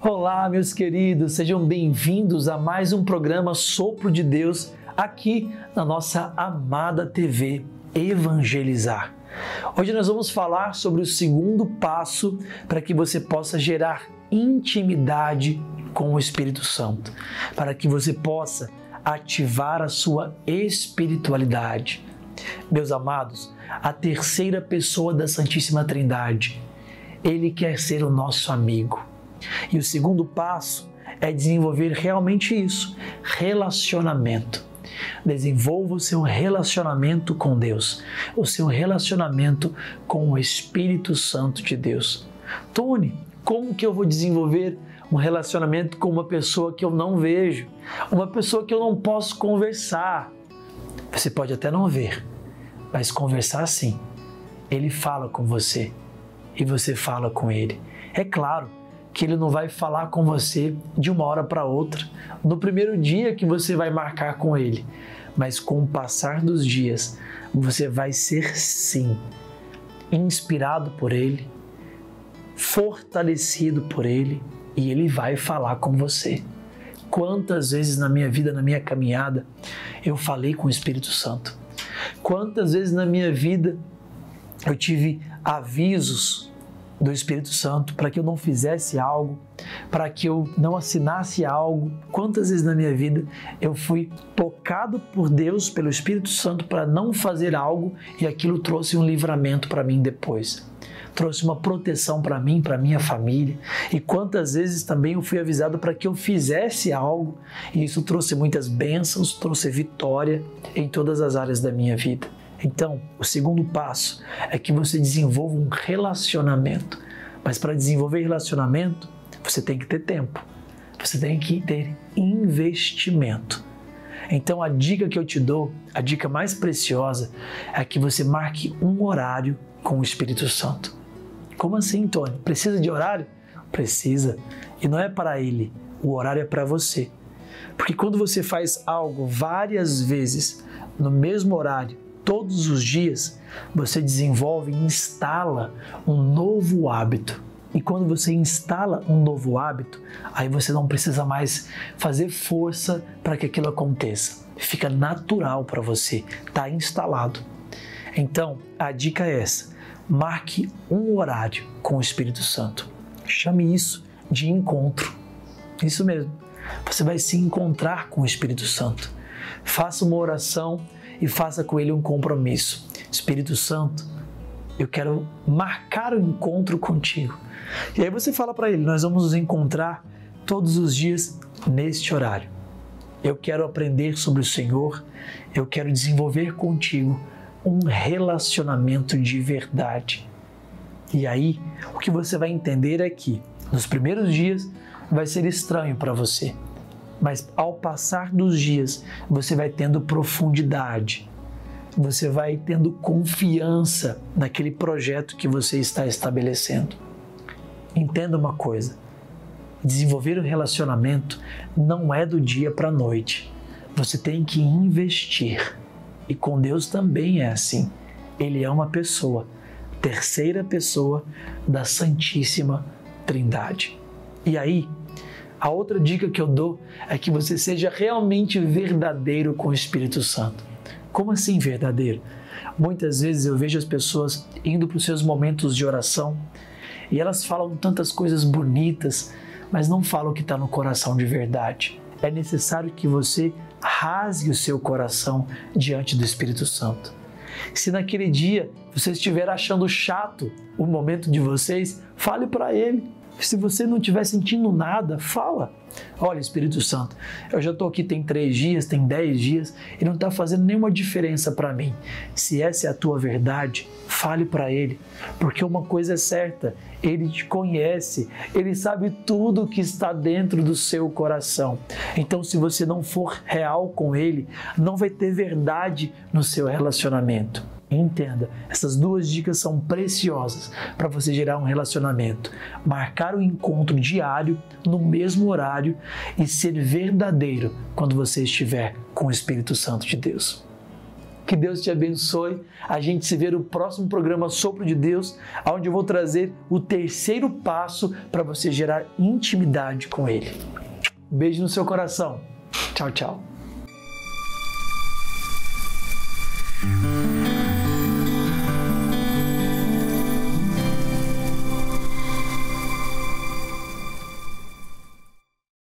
Olá, meus queridos, sejam bem-vindos a mais um programa Sopro de Deus aqui na nossa amada TV Evangelizar. Hoje nós vamos falar sobre o segundo passo para que você possa gerar intimidade com o Espírito Santo, para que você possa ativar a sua espiritualidade. Meus amados, a terceira pessoa da Santíssima Trindade, ele quer ser o nosso amigo. E o segundo passo é desenvolver realmente isso, relacionamento. Desenvolva o seu relacionamento com Deus, o seu relacionamento com o Espírito Santo de Deus. Tony, como que eu vou desenvolver um relacionamento com uma pessoa que eu não vejo, uma pessoa que eu não posso conversar? Você pode até não ver, mas conversar sim. Ele fala com você e você fala com ele. É claro, que ele não vai falar com você de uma hora para outra, no primeiro dia que você vai marcar com ele, mas com o passar dos dias, você vai ser sim inspirado por ele, fortalecido por ele e ele vai falar com você. Quantas vezes na minha vida, na minha caminhada, eu falei com o Espírito Santo? Quantas vezes na minha vida eu tive avisos do Espírito Santo para que eu não fizesse algo, para que eu não assinasse algo. Quantas vezes na minha vida eu fui tocado por Deus, pelo Espírito Santo, para não fazer algo e aquilo trouxe um livramento para mim depois. Trouxe uma proteção para mim, para minha família. E quantas vezes também eu fui avisado para que eu fizesse algo e isso trouxe muitas bênçãos, trouxe vitória em todas as áreas da minha vida. Então, o segundo passo é que você desenvolva um relacionamento. Mas para desenvolver relacionamento, você tem que ter tempo. Você tem que ter investimento. Então, a dica que eu te dou, a dica mais preciosa, é que você marque um horário com o Espírito Santo. Como assim, Tony? Precisa de horário? Precisa. E não é para ele, o horário é para você. Porque quando você faz algo várias vezes no mesmo horário, todos os dias, você desenvolve e instala um novo hábito. E quando você instala um novo hábito, aí você não precisa mais fazer força para que aquilo aconteça. Fica natural para você, está instalado. Então, a dica é essa: marque um horário com o Espírito Santo. Chame isso de encontro. Isso mesmo. Você vai se encontrar com o Espírito Santo. Faça uma oração e faça com ele um compromisso. Espírito Santo, eu quero marcar o encontro contigo. E aí você fala para ele: nós vamos nos encontrar todos os dias neste horário. Eu quero aprender sobre o Senhor, eu quero desenvolver contigo um relacionamento de verdade. E aí, o que você vai entender é que nos primeiros dias vai ser estranho para você mas ao passar dos dias, você vai tendo profundidade, você vai tendo confiança naquele projeto que você está estabelecendo. Entenda uma coisa: desenvolver um relacionamento não é do dia para a noite. Você tem que investir. E com Deus também é assim. Ele é uma pessoa, terceira pessoa da Santíssima Trindade. E aí, a outra dica que eu dou é que você seja realmente verdadeiro com o Espírito Santo. Como assim verdadeiro? Muitas vezes eu vejo as pessoas indo para os seus momentos de oração e elas falam tantas coisas bonitas, mas não falam o que está no coração de verdade. É necessário que você rasgue o seu coração diante do Espírito Santo. Se naquele dia você estiver achando chato o momento de vocês, fale para Ele. Se você não estiver sentindo nada, fala. Olha, Espírito Santo, eu já estou aqui tem três dias, tem dez dias e não está fazendo nenhuma diferença para mim. Se essa é a tua verdade, fale para Ele, porque uma coisa é certa: Ele te conhece, Ele sabe tudo que está dentro do seu coração. Então, se você não for real com Ele, não vai ter verdade no seu relacionamento. Entenda, essas duas dicas são preciosas para você gerar um relacionamento. Marcar o um encontro diário no mesmo horário e ser verdadeiro quando você estiver com o Espírito Santo de Deus. Que Deus te abençoe. A gente se vê no próximo programa Sopro de Deus, onde eu vou trazer o terceiro passo para você gerar intimidade com Ele. Beijo no seu coração. Tchau, tchau.